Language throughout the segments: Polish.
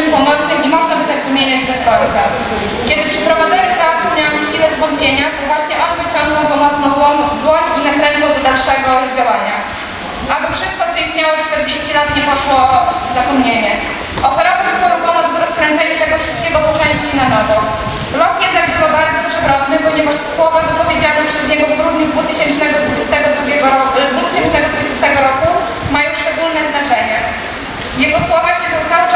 energicznym, pomocnym i można by tak wymieniać bez końca. Kiedy przy prowadzeniu teatru miałam chwilę zwątpienia, to właśnie on wyciągnął pomocną dłoń i nakręcał do dalszego działania. Aby wszystko, co istniało 40 lat, nie poszło w zapomnienie. Oferował swoją pomoc w rozkręceniu tego wszystkiego po części na nowo. Los jednak był bardzo przewrotny, ponieważ słowa wypowiedziane przez niego w grudniu 2022 roku, 2020 roku mają szczególne znaczenie. Jego słowa siedzą cały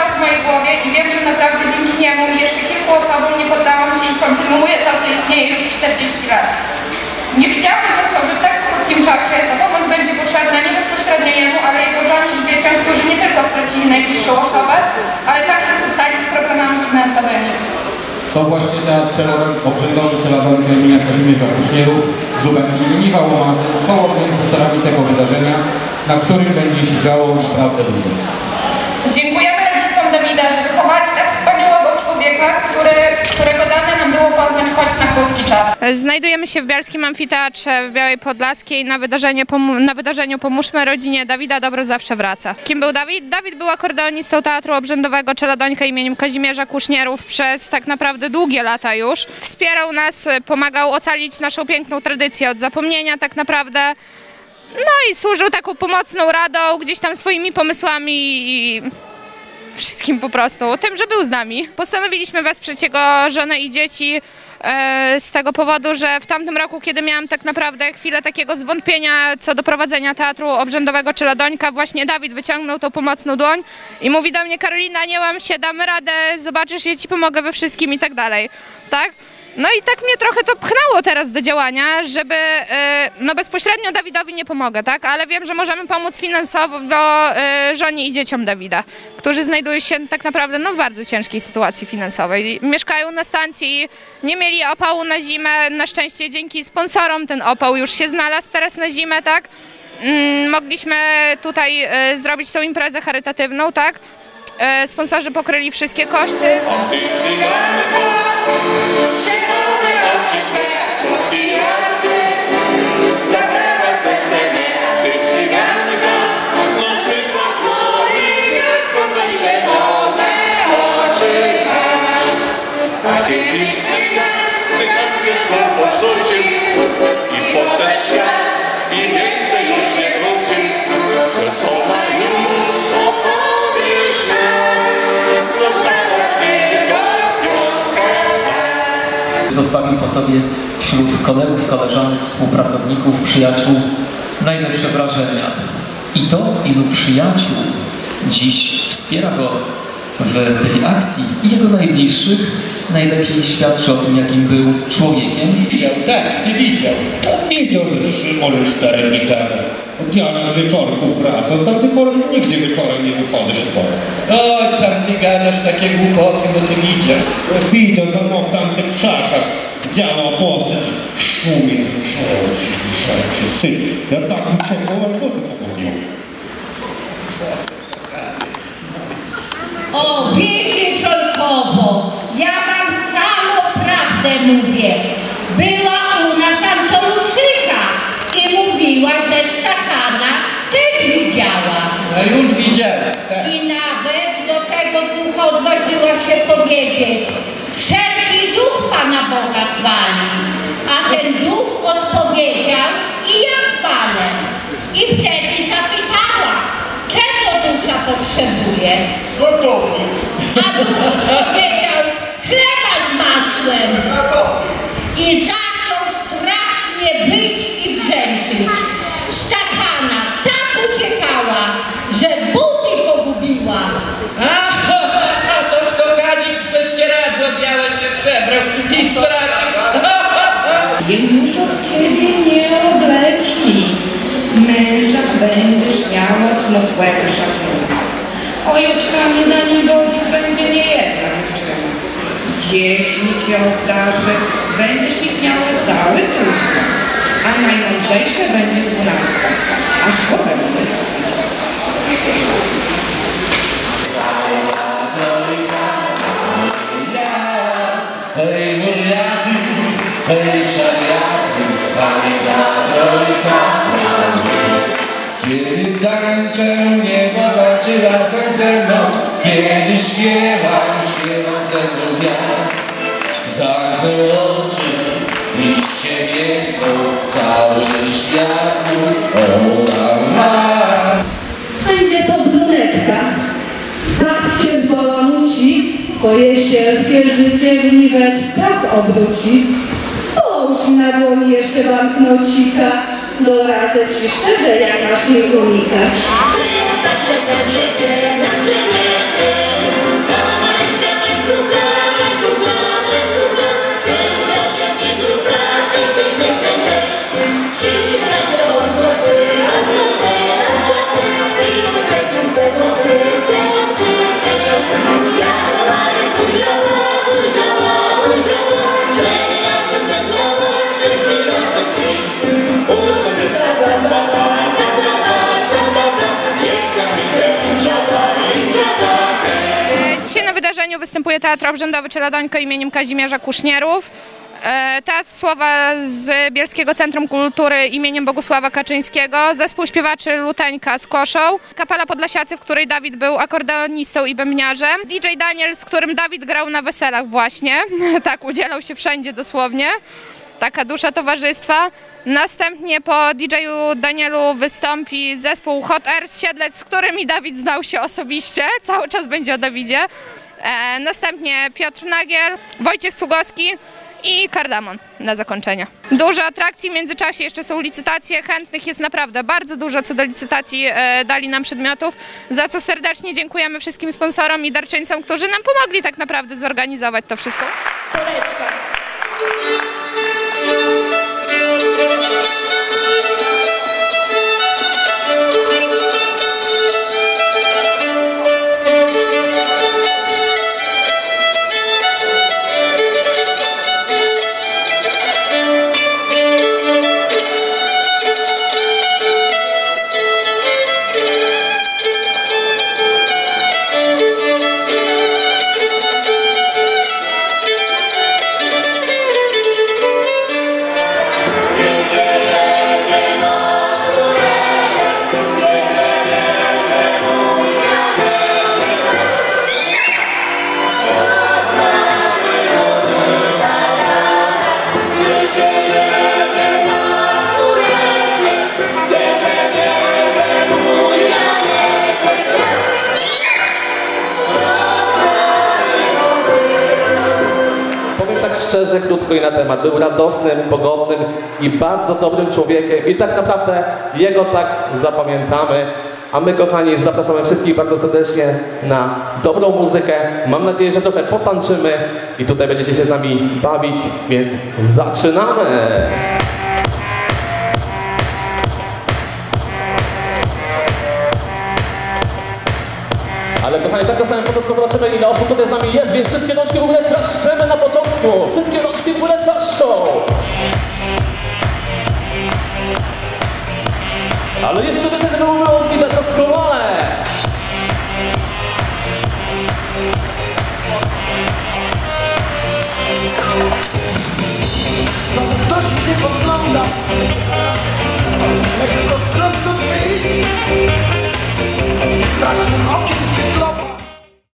i wiem, że naprawdę dzięki niemu i jeszcze kilku osobom nie poddałam się i kontynuuję to, co istnieje już 40 lat. Nie widziałam tylko, że w tak krótkim czasie ta pomoc będzie potrzebna nie bezpośrednio jemu, ale jego żonie i dzieciom, którzy nie tylko stracili najbliższą osobę, ale także zostali z problemami finansowymi. To właśnie Teatr Obrzędowy Czeladowy imienia Kazimierza Kuśnierów z Lubelki i Niwa Łomany są organizatorami tego wydarzenia, na którym będzie się działo naprawdę dużo. Dziękujemy rodzicom Dawida, że wychowali tak wspaniałego człowieka, który, którego dane nam było poznać choć na krótki czas. Znajdujemy się w Bielskim Amfiteatrze w Białej Podlaskiej na, wydarzenie, na wydarzeniu Pomóżmy Rodzinie Dawida Dobro Zawsze Wraca. Kim był Dawid? Dawid był akordeonistą Teatru Obrzędowego Czeladońka imieniem Kazimierza Kusznierów przez tak naprawdę długie lata już. Wspierał nas, pomagał ocalić naszą piękną tradycję od zapomnienia tak naprawdę. No i służył taką pomocną radą, gdzieś tam swoimi pomysłami i wszystkim po prostu, tym, że był z nami. Postanowiliśmy wesprzeć jego żonę i dzieci e, z tego powodu, że w tamtym roku, kiedy miałam tak naprawdę chwilę takiego zwątpienia co do prowadzenia teatru obrzędowego czy Ladońka, właśnie Dawid wyciągnął tą pomocną dłoń i mówi do mnie, Karolina, nie łam się, damy radę, zobaczysz, ja ci pomogę we wszystkim i tak dalej, tak? No i tak mnie trochę to pchnęło teraz do działania, żeby, e, no bezpośrednio Dawidowi nie pomogę, tak, ale wiem, że możemy pomóc finansowo e, żonie i dzieciom Dawida, którzy znajdują się tak naprawdę no, w bardzo ciężkiej sytuacji finansowej. Mieszkają na stacji, nie mieli opału na zimę, na szczęście dzięki sponsorom ten opał już się znalazł teraz na zimę, tak. Mm, Mogliśmy tutaj e, zrobić tą imprezę charytatywną, tak. Sponsorzy pokryli wszystkie koszty. Ty Zostawił po sobie wśród kolegów, koleżanek, współpracowników, przyjaciół najlepsze wrażenia. I to, ilu przyjaciół dziś wspiera go w tej akcji i jego najbliższych, najlepiej świadczy o tym, jakim był człowiekiem. Widział, tak, ty widział. To wiedział, że Szymon już cztery z wieczorku wraca, tam ty porę nigdzie wieczorem nie wychodzę się boję. Oj, tam ty gadasz takie głupoty, bo ty widział. Widział tam o, w tamtych krzakach. Biała postać, szumie z duszałem się syć. Ja tak uciekłem, aż buty pogubił. O, wiecie, Żolkowo, ja wam samą prawdę mówię. Była u nas Antoluszyka i mówiła, że Stachana też widziała. No już widziałem, tak. I nawet do tego ducha odważyła się powiedzieć, wszelki duch Pana Boga chwali. A ten duch odpowiedział, i ja chwalę. I wtedy zapytała, czego dusza potrzebuje? Gotowy. A duch odpowiedział, będziesz miała smukłego szacunek. Ojuczkami za nim godzić będzie niejedna dziewczyna. Dzieci cię obdarzy, będziesz ich miała cały tuźno. A najmądrzejsze będzie dwunasta, aż głowę będzie robić. Hey, Shariah, Hey, Shariah, Hey, Shariah, Śpiewam, śpiewa ze mną wiatr Zamknę oczy, liście wiekną Cały świat mój ołamar Będzie to brunetka. Tak cię zbalamuci, twoje sielskie życie w niwecz prach obróci. Połóż na dłoni jeszcze banknocika, doradzę ci szczerze, jak masz jej unikać. E, Występuje Teatr Obrzędowy Czeladońko imieniem Kazimierza Kusznierów. E, Teatr Słowa z Bielskiego Centrum Kultury imieniem Bogusława Kaczyńskiego, zespół śpiewaczy Luteńka z Koszą, kapela Podlasiacy, w której Dawid był akordeonistą i bębniarzem, DJ Daniel, z którym Dawid grał na weselach właśnie, tak udzielał się wszędzie dosłownie, taka dusza towarzystwa. Następnie po DJ-u Danielu wystąpi zespół Hot Air z Siedlec, z którymi Dawid znał się osobiście, cały czas będzie o Dawidzie. E, następnie Piotr Nagiel, Wojciech Cugowski i Kardamon na zakończenie. Dużo atrakcji w międzyczasie, jeszcze są licytacje, chętnych jest naprawdę bardzo dużo, co do licytacji e, dali nam przedmiotów, za co serdecznie dziękujemy wszystkim sponsorom i darczyńcom, którzy nam pomogli tak naprawdę zorganizować to wszystko. Szczerze, krótko i na temat. Był radosnym, pogodnym i bardzo dobrym człowiekiem i tak naprawdę jego tak zapamiętamy. A my, kochani, zapraszamy wszystkich bardzo serdecznie na dobrą muzykę. Mam nadzieję, że trochę potańczymy i tutaj będziecie się z nami bawić, więc zaczynamy! Ale kochani, tak na samym początku zobaczymy ile osób tutaj z nami jest, więc wszystkie rączki w ogóle klaszczemy na początku. Wszystkie rączki w ogóle klaszczą. Ale jeszcze wyżej tego mówimy o widać doskonale.